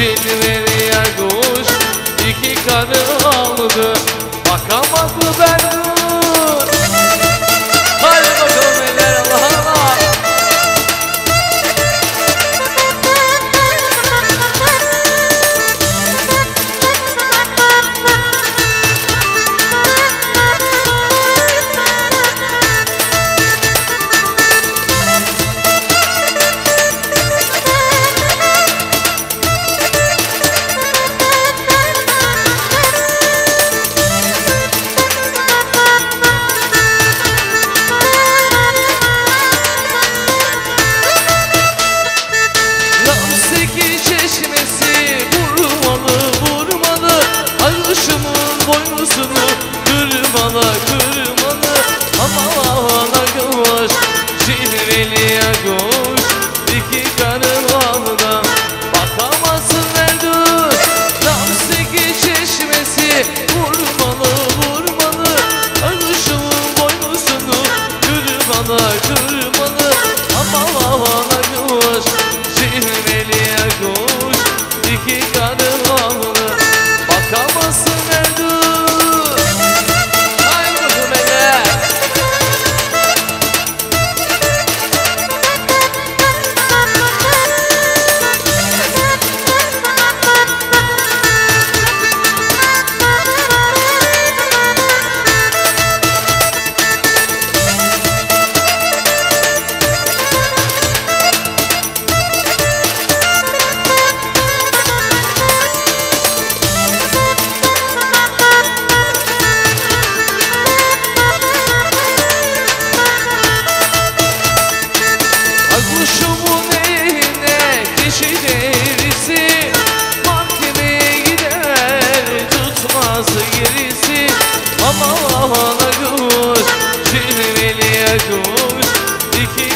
Çelveriye kuş iki kanı aldı. Bakamadı ben 何处？लिखी